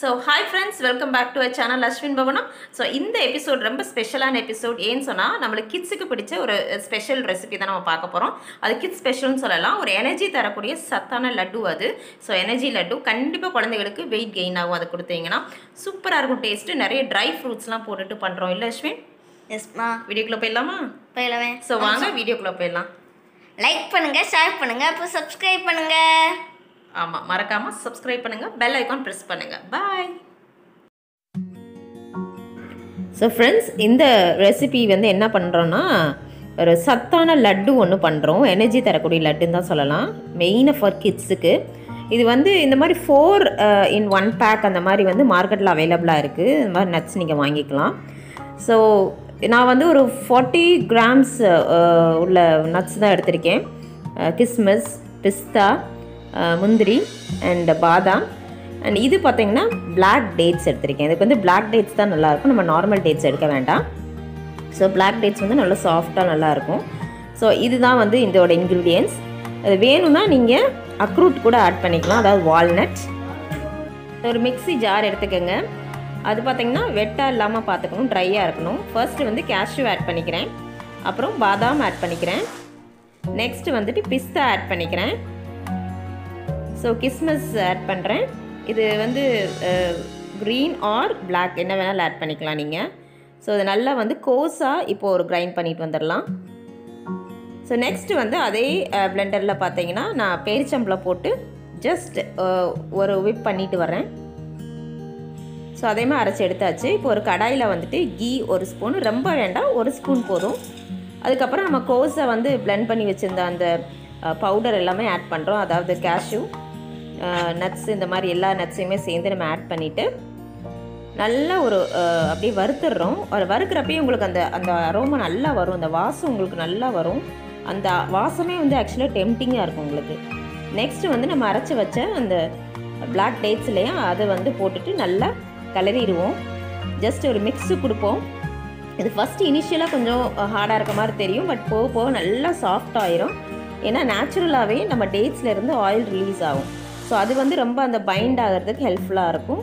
So hi friends welcome back to a channel Ashwin Bhavanam so இந்த episode ரொம்ப ஸ்பெஷலான episode ஏன்னு சொன்னால் நம்மளுக்கு கிட்ஸுக்கு பிடிச்ச ஒரு ஸ்பெஷல் ரெசிபி தான் நம்ம பார்க்க போகிறோம் அது கிட்ஸ் ஸ்பெஷல்னு சொல்லலாம். ஒரு எனர்ஜி தரக்கூடிய சத்தான லட்டு அது. ஸோ எனர்ஜி லட்டு கண்டிப்பாக குழந்தைகளுக்கு வெயிட் கெயின் ஆகும் அது கொடுத்தீங்கன்னா. சூப்பராக இருக்கும் டேஸ்ட்டு நிறைய ட்ரை ஃப்ரூட்ஸ்லாம் போட்டுட்டு பண்ணுறோம் இல்லை அஸ்வின் எஸ்மா வீடியோக்குள்ளே போயிடலாமா? போயிடவே ஸோ வாங்க வீடியோக்குள்ளே போயிடலாம். லைக் பண்ணுங்க ஷேர் பண்ணுங்க அப்புறம் சப்ஸ்கிரைப் பண்ணுங்க. ஆமாம் மறக்காமல் சப்ஸ்கிரைப் பண்ணுங்கள் பெல் ஐக்கான் ப்ரெஸ் பண்ணுங்கள் பாய் ஸோ ஃப்ரெண்ட்ஸ் இந்த ரெசிபி வந்து என்ன பண்ணுறோன்னா ஒரு சத்தான லட்டு ஒன்று பண்ணுறோம் எனர்ஜி தரக்கூடிய லட்டுன்னு தான் சொல்லலாம். மெயினாக ஃபார் கிட்ஸுக்கு இது வந்து இந்த மாதிரி ஃபோர் இன் ஒன் பேக் அந்த மாதிரி வந்து மார்க்கெட்டில் அவைலபிளாக இருக்குது இந்த மாதிரி நட்ஸ் நீங்கள் வாங்கிக்கலாம். ஸோ நான் வந்து ஒரு ஃபார்ட்டி கிராம்ஸ் uh, உள்ள நட்ஸ் தான் எடுத்திருக்கேன். Uh, கிஸ்மிஸ் பிஸ்தா முந்திரி அண்ட் பாதாம். அண்ட் இது பார்த்தீங்கன்னா பிளாக் டேட்ஸ் எடுத்திருக்கேன். இதுக்கு வந்து பிளாக் டேட்ஸ் தான் நல்லாயிருக்கும். நம்ம நார்மல் டேட்ஸ் எடுக்க வேண்டாம். ஸோ பிளாக் டேட்ஸ் வந்து நல்லா சாஃப்டாக நல்லாயிருக்கும். ஸோ இதுதான் வந்து இதோட இன்க்ரீடியன்ஸ் அது வேணும்னா நீங்கள் அக்ரூட் கூட ஆட் பண்ணிக்கலாம். அதாவது வால்நட் ஒரு மிக்ஸி ஜார் எடுத்துக்கோங்க. அது பார்த்தீங்கன்னா வெட்டாக இல்லாமல் பார்த்துக்கணும் ட்ரையாக இருக்கணும். ஃபர்ஸ்ட் வந்து கேஷ்யூ ஆட் பண்ணிக்கிறேன். அப்புறம் பாதாம் ஆட் பண்ணிக்கிறேன். நெக்ஸ்ட் வந்துட்டு பிஸ்தா ஆட் பண்ணிக்கிறேன். ஸோ கிஸ்மஸ் ஆட் பண்ணுறேன் இது வந்து க்ரீன் ஆர் பிளாக் என்ன வேணாலும் ஆட் பண்ணிக்கலாம் நீங்கள் ஸோ இது நல்லா வந்து கோஸாக இப்போது ஒரு கிரைண்ட் பண்ணிட்டு வந்துடலாம் ஸோ நெக்ஸ்ட் வந்து அதே பிளெண்டரில் பார்த்தீங்கன்னா நான் பேரிச்சம்பளம் போட்டு ஜஸ்ட் ஒரு விப் பண்ணிட்டு வரேன் ஸோ அதே மாதிரி அரைச்சி எடுத்தாச்சு. இப்போ ஒரு கடாயில் வந்துட்டு கீ ஒரு ஸ்பூன் ரொம்ப வேண்டாம் ஒரு ஸ்பூன் போதும். அதுக்கப்புறம் நம்ம கோஸை வந்து பிளெண்ட் பண்ணி வச்சுருந்த அந்த பவுடர் எல்லாமே ஆட் பண்ணுறோம் அதாவது கேஷ்யூ நட்ஸ் இந்த மாதிரி எல்லா நட்ஸையுமே சேர்ந்து நம்ம ஆட் பண்ணிவிட்டு நல்லா ஒரு அப்படியே வறுத்துடுறோம். ஒரு வறுக்கிறப்பயே உங்களுக்கு அந்த அந்த அரோமா நல்லா வரும். அந்த வாசம் உங்களுக்கு நல்லா வரும். அந்த வாசமே வந்து ஆக்சுவலாக டெம்டிங்காக இருக்கும் உங்களுக்கு. நெக்ஸ்ட்டு வந்து நம்ம அரைச்சி வச்ச அந்த பிளாக் டேட்ஸ்லையா அதை வந்து போட்டுட்டு நல்லா கிளறிடுவோம். ஜஸ்ட் ஒரு மிக்ஸு கொடுப்போம். இது ஃபஸ்ட்டு இனிஷியலாக கொஞ்சம் ஹார்டாக இருக்க மாதிரி தெரியும். பட் போக போக நல்லா சாஃப்ட் ஆயிரும். ஏன்னா நேச்சுரலாகவே நம்ம டேட்ஸ்லேருந்து ஆயில் ரிலீஸ் ஆகும். ஸோ அது வந்து ரொம்ப அந்த பைண்ட் ஆகிறதுக்கு ஹெல்ப்ஃபுல்லாக இருக்கும்.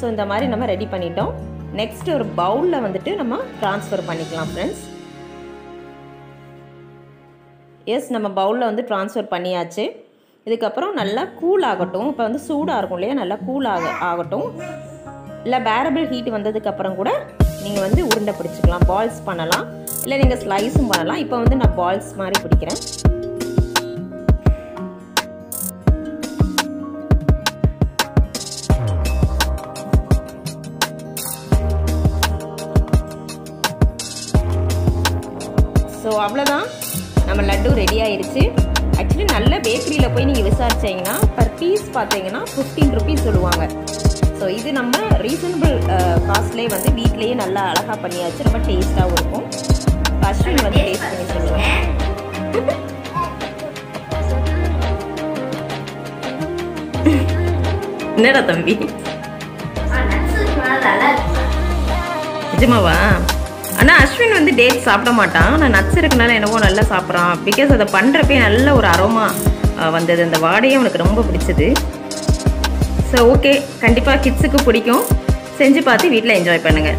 ஸோ இந்த மாதிரி நம்ம ரெடி பண்ணிட்டோம். நெக்ஸ்ட் ஒரு பவுலில் வந்துட்டு நம்ம ட்ரான்ஸ்ஃபர் பண்ணிக்கலாம் ஃப்ரெண்ட்ஸ் எஸ் நம்ம பவுலில் வந்து ட்ரான்ஸ்ஃபர் பண்ணியாச்சு. இதுக்கப்புறம் நல்லா கூல் ஆகட்டும். இப்போ வந்து சூடாக இருக்கும் இல்லையா? நல்லா கூல் ஆக ஆகட்டும். இல்லை பேரபிள் ஹீட் வந்ததுக்கப்புறம் கூட நீங்கள் வந்து உருண்டை பிடிச்சிக்கலாம். பால்ஸ் பண்ணலாம். இல்லை நீங்கள் ஸ்லைஸும் பண்ணலாம். இப்போ வந்து நான் பால்ஸ் மாதிரி பிடிக்கிறேன். அவ்வளோதான் நம்ம லட்டு ரெடி ஆயிடுச்சு. ஆக்சுவலி நல்ல பேக்கரியில் போய் நீங்கள் விசாரிச்சிங்கன்னா பர் பீஸ் பார்த்தீங்கன்னா ஃபிஃப்டீன் ருபீஸ் சொல்லுவாங்க. ஸோ இது நம்ம ரீசனபிள் காஸ்ட்லேயே வந்து வீட்லேயே நல்லா அழகாக பண்ணியாச்சு. ரொம்ப டேஸ்ட்டாகவும் இருக்கும். அஸ்வின் வந்து டேஸ்ட் பண்ணி சொல்லுவேன் என்னடா தம்பி? நிஜமாவா? ஆனால் அஸ்வின் வந்து டேட் சாப்பிட மாட்டான். ஆனால் நட்ஸ் இருக்கனால என்னவோ நல்லா சாப்பிட்றான். பிகாஸ் அதை பண்ணுறப்பே நல்ல ஒரு அரோமா வந்தது. அந்த வாடையே அவனுக்கு ரொம்ப பிடிச்சது. ஸோ ஓகே கண்டிப்பாக கிட்ஸுக்கு பிடிக்கும். செஞ்சு பார்த்து வீட்டில் என்ஜாய் பண்ணுங்கள்